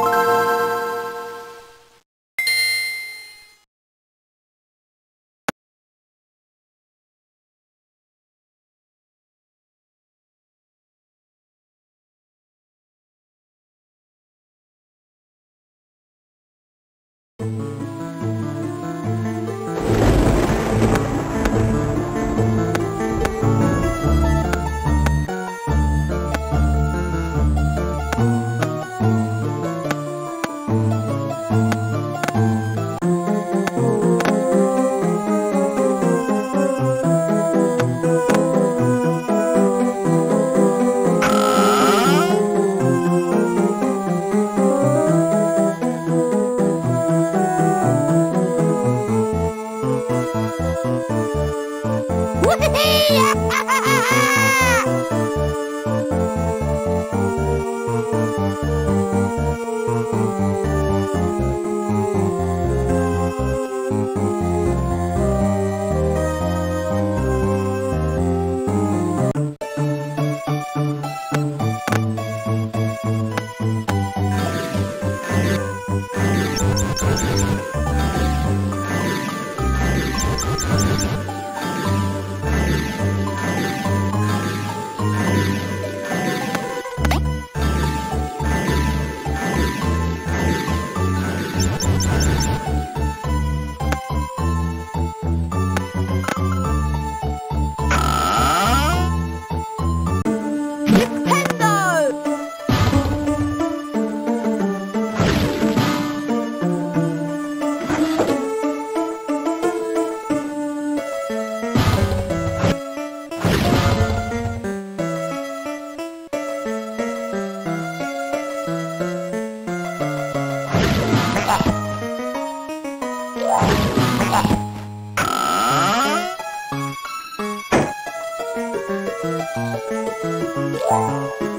you Uhul! Bye.